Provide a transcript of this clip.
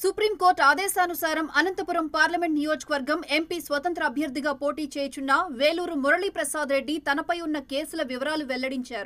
Supreme court ఆదేశానుసారం Anantapuram parliament నియోజకవర్గం MP స్వతంత్ర అభ్యర్థిగా పోటీ చేయుచున్న వేలూరు మురళీప్రసాద్ రెడ్డి తనపై ఉన్న కేసుల వివరాలు వెల్లడించారు.